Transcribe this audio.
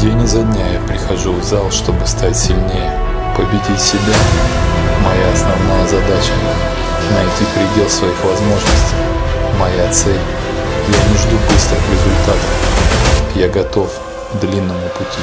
День изо дня я прихожу в зал, чтобы стать сильнее, победить себя. Моя основная задача – найти предел своих возможностей. Моя цель – я не жду быстрых результатов. Я готов к длинному пути.